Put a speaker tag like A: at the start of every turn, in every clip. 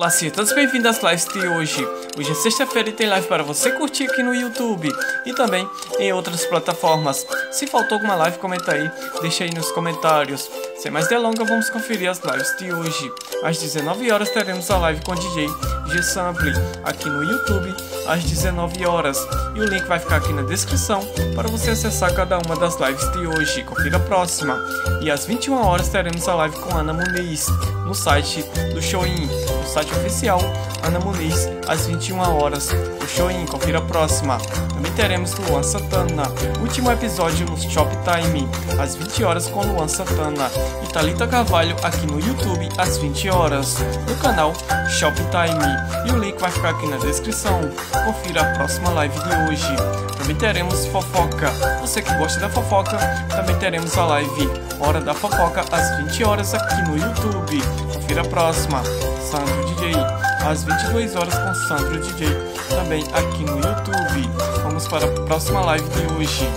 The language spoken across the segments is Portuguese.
A: Olá, sejam todos bem-vindos às lives de hoje. Hoje é sexta-feira e tem live para você curtir aqui no YouTube e também em outras plataformas. Se faltou alguma live, comenta aí, deixa aí nos comentários. Sem mais delongas, vamos conferir as lives de hoje. Às 19 horas teremos a live com o DJ G-Sample aqui no YouTube às 19 horas e o link vai ficar aqui na descrição para você acessar cada uma das lives de hoje. Confira a próxima. E às 21 horas teremos a live com Ana Muniz no site do Showin, no site oficial Ana Muniz às 21 horas. O Showin, confira a próxima. Também teremos Luan Santana, último episódio no Shoptime às 20 horas com Luan Santana e Talita Carvalho aqui no YouTube às 20 horas no canal Shoptime. E o link vai ficar aqui na descrição. Confira a próxima live de hoje. Também teremos fofoca. Você que gosta da fofoca, também teremos a live Hora da Fofoca às 20 horas aqui no YouTube. Confira a próxima. Sandro DJ às 22 horas com Sandro DJ também aqui no YouTube. Vamos para a próxima live de hoje.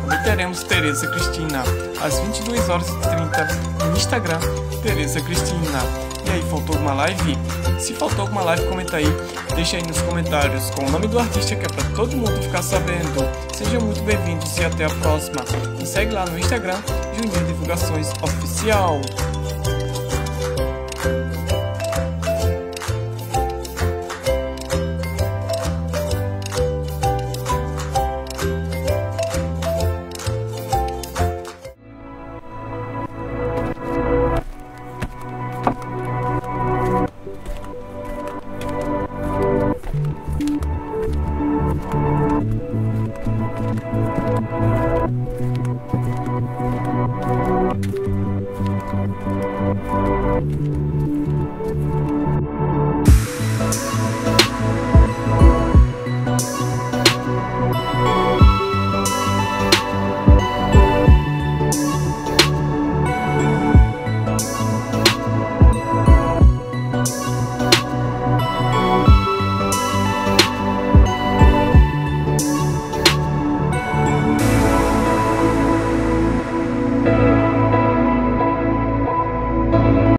A: Também teremos Tereza Cristina às 22 horas e 30 no Instagram Tereza Cristina. E aí, faltou alguma live? Se faltou alguma live, comenta aí, deixa aí nos comentários com o nome do artista que é para todo mundo ficar sabendo. Sejam muito bem-vindos e até a próxima. Me segue lá no Instagram, Juninho Divulgações Oficial. Thank you.